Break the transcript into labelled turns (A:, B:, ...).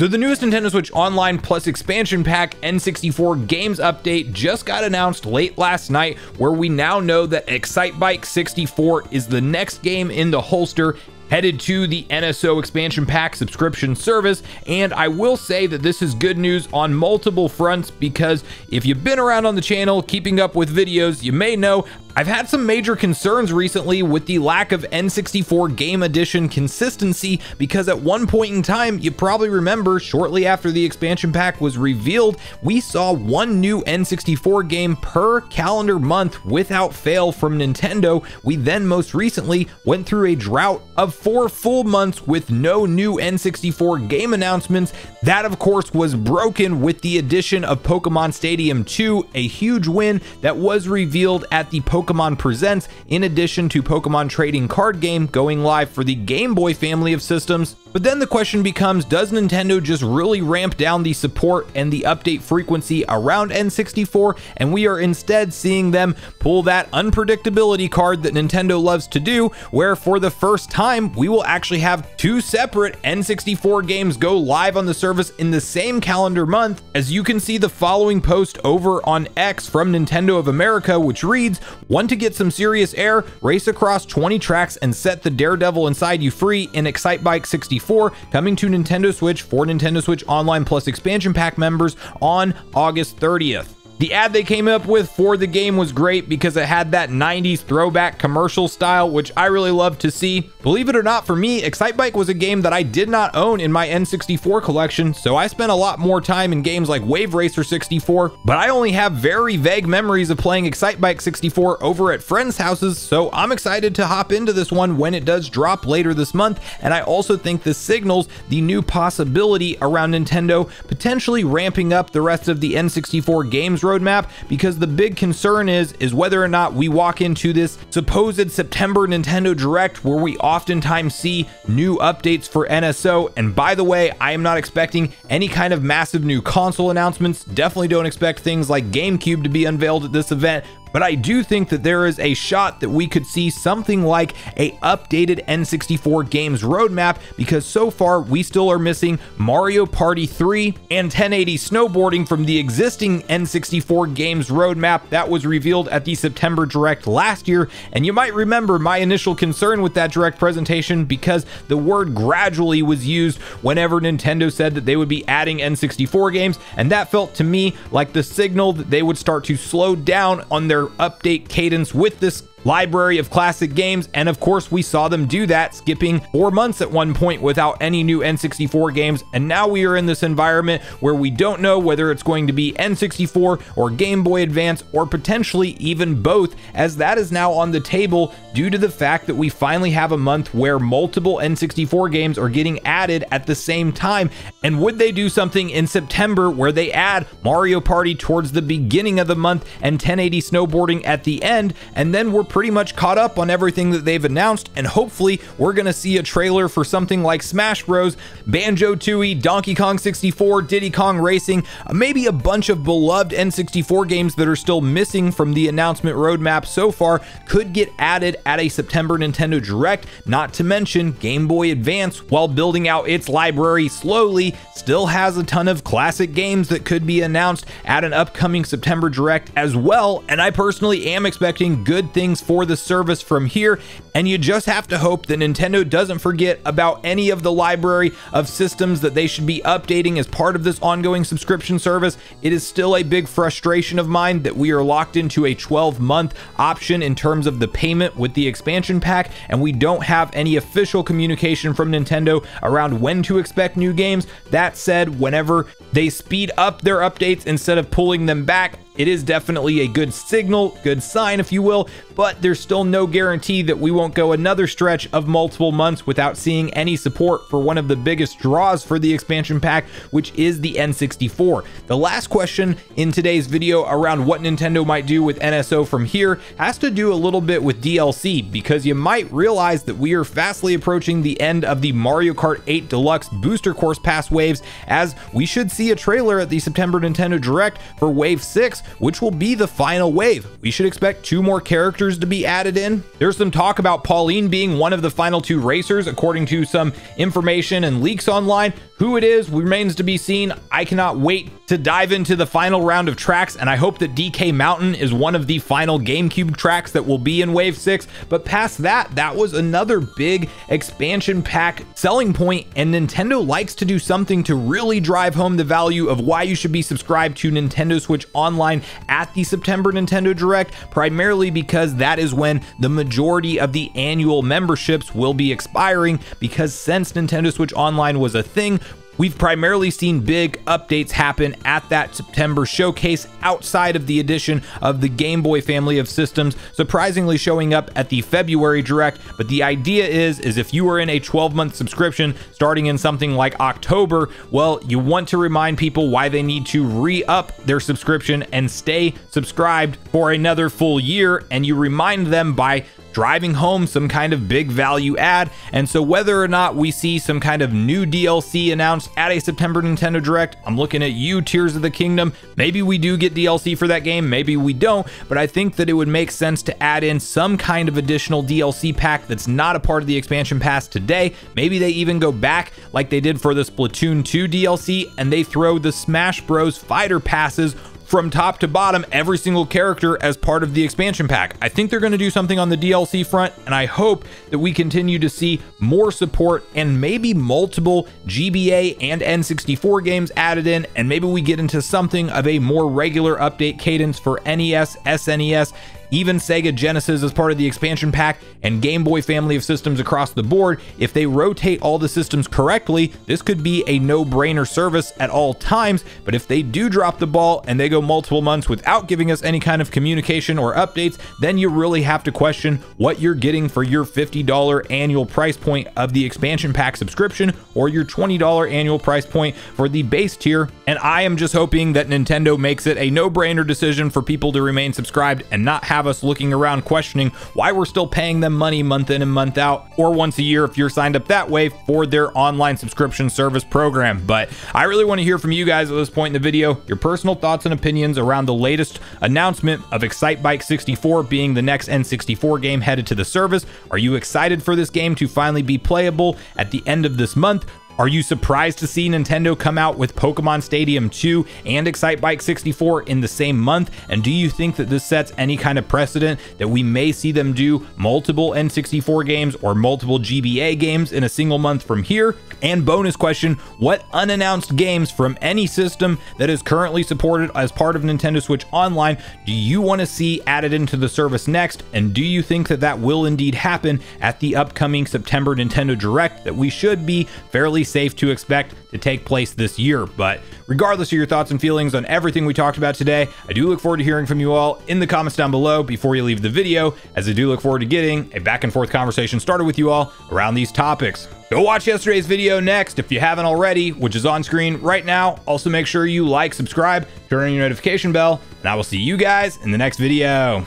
A: So the newest Nintendo Switch Online Plus expansion pack N64 games update just got announced late last night where we now know that Excitebike 64 is the next game in the holster headed to the NSO expansion pack subscription service. And I will say that this is good news on multiple fronts because if you've been around on the channel keeping up with videos, you may know I've had some major concerns recently with the lack of N64 Game Edition consistency because at one point in time, you probably remember shortly after the expansion pack was revealed, we saw one new N64 game per calendar month without fail from Nintendo. We then most recently went through a drought of four full months with no new N64 game announcements. That, of course, was broken with the addition of Pokemon Stadium 2, a huge win that was revealed at the Pokemon Pokemon Presents, in addition to Pokemon Trading Card Game going live for the Game Boy family of systems. But then the question becomes, does Nintendo just really ramp down the support and the update frequency around N64, and we are instead seeing them pull that unpredictability card that Nintendo loves to do, where for the first time, we will actually have two separate N64 games go live on the service in the same calendar month, as you can see the following post over on X from Nintendo of America, which reads, Want to get some serious air? Race across 20 tracks and set the daredevil inside you free in Excitebike 64, coming to Nintendo Switch for Nintendo Switch Online Plus expansion pack members on August 30th. The ad they came up with for the game was great because it had that 90s throwback commercial style, which I really love to see. Believe it or not, for me, Excitebike was a game that I did not own in my N64 collection, so I spent a lot more time in games like Wave Racer 64, but I only have very vague memories of playing Excitebike 64 over at friends' houses, so I'm excited to hop into this one when it does drop later this month, and I also think this signals the new possibility around Nintendo potentially ramping up the rest of the N64 games roadmap because the big concern is is whether or not we walk into this supposed September Nintendo Direct where we oftentimes see new updates for NSO and by the way I am not expecting any kind of massive new console announcements. Definitely don't expect things like GameCube to be unveiled at this event but I do think that there is a shot that we could see something like a updated N64 games roadmap because so far we still are missing Mario Party 3 and 1080 snowboarding from the existing N64 games roadmap that was revealed at the September Direct last year. And you might remember my initial concern with that Direct presentation because the word gradually was used whenever Nintendo said that they would be adding N64 games. And that felt to me like the signal that they would start to slow down on their update cadence with this library of classic games, and of course, we saw them do that, skipping four months at one point without any new N64 games. And now we are in this environment where we don't know whether it's going to be N64 or Game Boy Advance or potentially even both, as that is now on the table due to the fact that we finally have a month where multiple N64 games are getting added at the same time. And would they do something in September where they add Mario Party towards the beginning of the month and 1080 snowboarding at the end, and then we're pretty much caught up on everything that they've announced, and hopefully we're going to see a trailer for something like Smash Bros, Banjo Tooie, Donkey Kong 64, Diddy Kong Racing, uh, maybe a bunch of beloved N64 games that are still missing from the announcement roadmap so far could get added at a September Nintendo Direct, not to mention Game Boy Advance, while building out its library slowly, still has a ton of classic games that could be announced at an upcoming September Direct as well, and I personally am expecting good things for the service from here, and you just have to hope that Nintendo doesn't forget about any of the library of systems that they should be updating as part of this ongoing subscription service. It is still a big frustration of mine that we are locked into a 12 month option in terms of the payment with the expansion pack, and we don't have any official communication from Nintendo around when to expect new games. That said, whenever they speed up their updates instead of pulling them back, it is definitely a good signal, good sign, if you will, but there's still no guarantee that we won't go another stretch of multiple months without seeing any support for one of the biggest draws for the expansion pack, which is the N64. The last question in today's video around what Nintendo might do with NSO from here has to do a little bit with DLC, because you might realize that we are fastly approaching the end of the Mario Kart 8 Deluxe Booster Course Pass waves, as we should see a trailer at the September Nintendo Direct for Wave 6, 6, which will be the final wave. We should expect two more characters to be added in. There's some talk about Pauline being one of the final two racers, according to some information and leaks online. Who it is remains to be seen. I cannot wait to dive into the final round of tracks, and I hope that DK Mountain is one of the final GameCube tracks that will be in Wave 6. But past that, that was another big expansion pack selling point, and Nintendo likes to do something to really drive home the value of why you should be subscribed to Nintendo Switch Online at the September Nintendo Direct, primarily because that is when the majority of the annual memberships will be expiring. Because since Nintendo Switch Online was a thing, We've primarily seen big updates happen at that September showcase outside of the addition of the Game Boy family of systems, surprisingly showing up at the February Direct. But the idea is, is if you are in a 12-month subscription starting in something like October, well, you want to remind people why they need to re-up their subscription and stay subscribed for another full year. And you remind them by driving home some kind of big value add. And so whether or not we see some kind of new DLC announced at a September Nintendo Direct, I'm looking at you, Tears of the Kingdom. Maybe we do get DLC for that game, maybe we don't, but I think that it would make sense to add in some kind of additional DLC pack that's not a part of the expansion pass today. Maybe they even go back like they did for the Splatoon 2 DLC and they throw the Smash Bros. fighter passes from top to bottom every single character as part of the expansion pack. I think they're going to do something on the DLC front, and I hope that we continue to see more support and maybe multiple GBA and N64 games added in, and maybe we get into something of a more regular update cadence for NES, SNES, even Sega Genesis as part of the expansion pack, and Game Boy family of systems across the board. If they rotate all the systems correctly, this could be a no-brainer service at all times, but if they do drop the ball and they go multiple months without giving us any kind of communication or updates, then you really have to question what you're getting for your $50 annual price point of the expansion pack subscription or your $20 annual price point for the base tier. And I am just hoping that Nintendo makes it a no-brainer decision for people to remain subscribed and not have have us looking around questioning why we're still paying them money month in and month out, or once a year if you're signed up that way for their online subscription service program. But I really want to hear from you guys at this point in the video, your personal thoughts and opinions around the latest announcement of Excitebike 64 being the next N64 game headed to the service. Are you excited for this game to finally be playable at the end of this month? Are you surprised to see Nintendo come out with Pokemon Stadium 2 and Excitebike 64 in the same month? And do you think that this sets any kind of precedent that we may see them do multiple N64 games or multiple GBA games in a single month from here? And bonus question, what unannounced games from any system that is currently supported as part of Nintendo Switch Online do you want to see added into the service next? And do you think that that will indeed happen at the upcoming September Nintendo Direct that we should be fairly safe to expect to take place this year. But regardless of your thoughts and feelings on everything we talked about today, I do look forward to hearing from you all in the comments down below before you leave the video, as I do look forward to getting a back and forth conversation started with you all around these topics. Go watch yesterday's video next if you haven't already, which is on screen right now. Also, make sure you like, subscribe, turn on your notification bell, and I will see you guys in the next video.